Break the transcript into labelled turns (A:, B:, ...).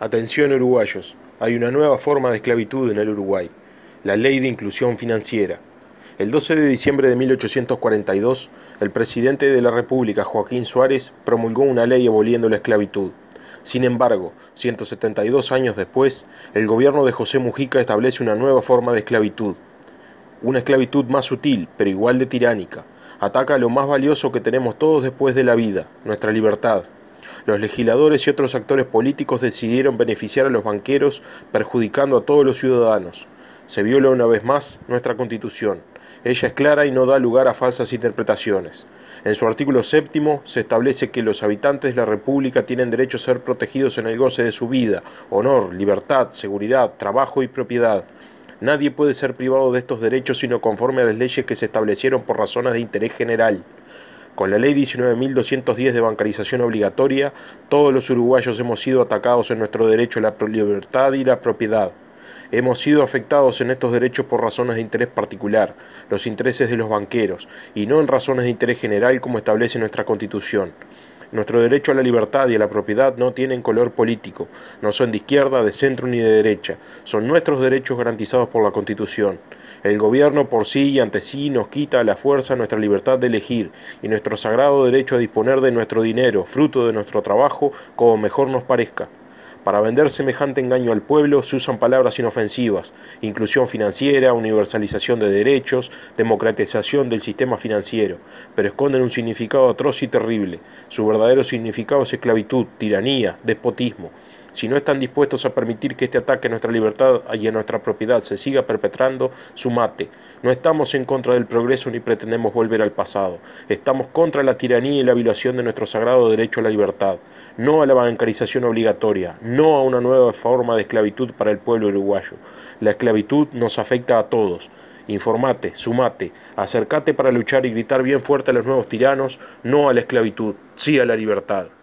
A: Atención uruguayos, hay una nueva forma de esclavitud en el Uruguay, la Ley de Inclusión Financiera. El 12 de diciembre de 1842, el presidente de la República, Joaquín Suárez, promulgó una ley aboliendo la esclavitud. Sin embargo, 172 años después, el gobierno de José Mujica establece una nueva forma de esclavitud. Una esclavitud más sutil, pero igual de tiránica. Ataca a lo más valioso que tenemos todos después de la vida, nuestra libertad. Los legisladores y otros actores políticos decidieron beneficiar a los banqueros perjudicando a todos los ciudadanos. Se viola una vez más nuestra Constitución. Ella es clara y no da lugar a falsas interpretaciones. En su artículo séptimo se establece que los habitantes de la República tienen derecho a ser protegidos en el goce de su vida, honor, libertad, seguridad, trabajo y propiedad. Nadie puede ser privado de estos derechos sino conforme a las leyes que se establecieron por razones de interés general. Con la ley 19.210 de bancarización obligatoria, todos los uruguayos hemos sido atacados en nuestro derecho a la libertad y la propiedad. Hemos sido afectados en estos derechos por razones de interés particular, los intereses de los banqueros, y no en razones de interés general como establece nuestra Constitución. Nuestro derecho a la libertad y a la propiedad no tienen color político, no son de izquierda, de centro ni de derecha, son nuestros derechos garantizados por la Constitución. El gobierno por sí y ante sí nos quita a la fuerza nuestra libertad de elegir y nuestro sagrado derecho a disponer de nuestro dinero, fruto de nuestro trabajo, como mejor nos parezca. Para vender semejante engaño al pueblo se usan palabras inofensivas, inclusión financiera, universalización de derechos, democratización del sistema financiero, pero esconden un significado atroz y terrible. Su verdadero significado es esclavitud, tiranía, despotismo. Si no están dispuestos a permitir que este ataque a nuestra libertad y a nuestra propiedad se siga perpetrando, sumate. No estamos en contra del progreso ni pretendemos volver al pasado. Estamos contra la tiranía y la violación de nuestro sagrado derecho a la libertad. No a la bancarización obligatoria, no a una nueva forma de esclavitud para el pueblo uruguayo. La esclavitud nos afecta a todos. Informate, sumate, acercate para luchar y gritar bien fuerte a los nuevos tiranos, no a la esclavitud, sí a la libertad.